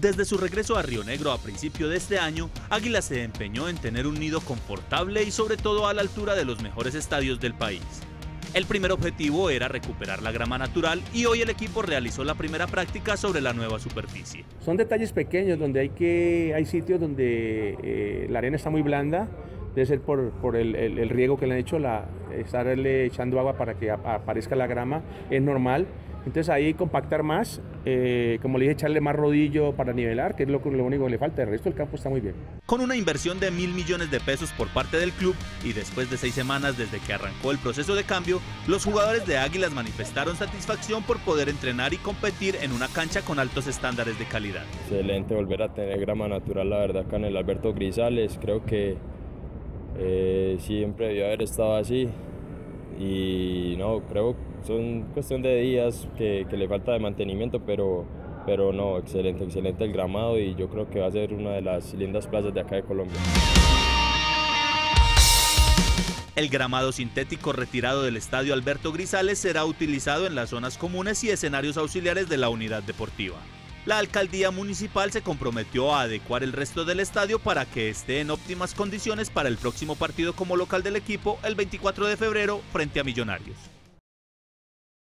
Desde su regreso a Río Negro a principio de este año, Águila se empeñó en tener un nido confortable y sobre todo a la altura de los mejores estadios del país. El primer objetivo era recuperar la grama natural y hoy el equipo realizó la primera práctica sobre la nueva superficie. Son detalles pequeños donde hay, que, hay sitios donde eh, la arena está muy blanda, debe ser por, por el, riego que le han hecho, la, estarle echando agua para que aparezca la grama, es normal. Entonces ahí compactar más, eh, como le dije, echarle más rodillo para nivelar, que es lo, lo, único que le falta. El resto del campo está muy bien. Con una inversión de mil millones de pesos por parte del club y después de seis semanas desde que arrancó el proceso de cambio, los jugadores de Águilas manifestaron satisfacción por poder entrenar y competir en una cancha con altos estándares de calidad. Excelente volver a tener grama natural, la verdad, acá en el Alberto Grisales. Creo que eh, siempre debió haber estado así y no, creo que son cuestión de días que, le falta de mantenimiento, pero, pero no, excelente, excelente el gramado y yo creo que va a ser una de las lindas plazas de acá de Colombia. El gramado sintético retirado del estadio Alberto Grisales será utilizado en las zonas comunes y escenarios auxiliares de la unidad deportiva. La alcaldía municipal se comprometió a adecuar el resto del estadio para que esté en óptimas condiciones para el próximo partido como local del equipo el 24 de febrero frente a Millonarios.